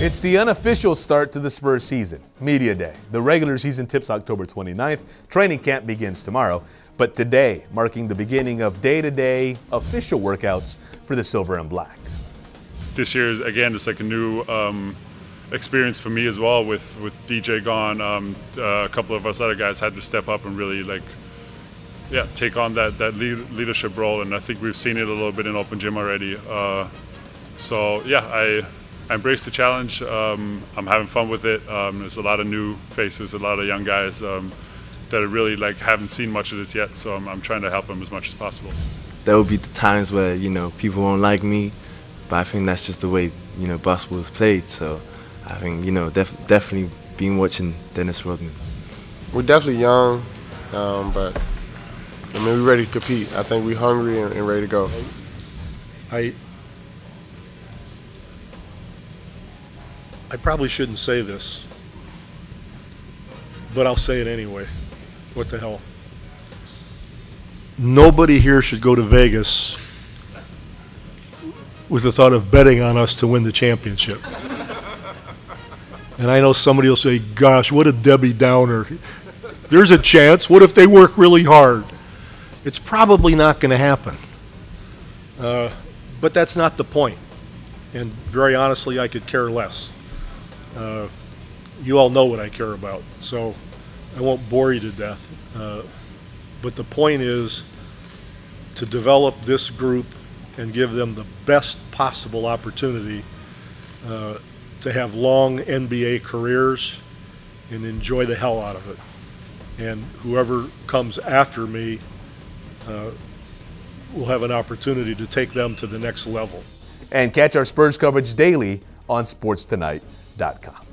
It's the unofficial start to the Spurs season, Media Day. The regular season tips October 29th. Training camp begins tomorrow. But today, marking the beginning of day to day official workouts for the Silver and Black. This year is, again, it's like a new um, experience for me as well with, with DJ gone. Um, uh, a couple of us other guys had to step up and really, like, yeah, take on that, that lead, leadership role. And I think we've seen it a little bit in Open Gym already. Uh, so, yeah, I I embrace the challenge. Um, I'm having fun with it. Um, there's a lot of new faces, a lot of young guys um, that really like haven't seen much of this yet. So I'm, I'm, trying to help them as much as possible. There will be the times where you know people won't like me, but I think that's just the way you know basketball is played. So I think you know def definitely been watching Dennis Rodman. We're definitely young, um, but I mean we're ready to compete. I think we're hungry and, and ready to go. I I probably shouldn't say this, but I'll say it anyway. What the hell? Nobody here should go to Vegas with the thought of betting on us to win the championship. And I know somebody will say, gosh, what a Debbie Downer. There's a chance. What if they work really hard? It's probably not going to happen. Uh, but that's not the point. And very honestly, I could care less. Uh, you all know what I care about, so I won't bore you to death. Uh, but the point is to develop this group and give them the best possible opportunity uh, to have long NBA careers and enjoy the hell out of it. And whoever comes after me uh, will have an opportunity to take them to the next level. And catch our Spurs coverage daily on Sports2Nite com.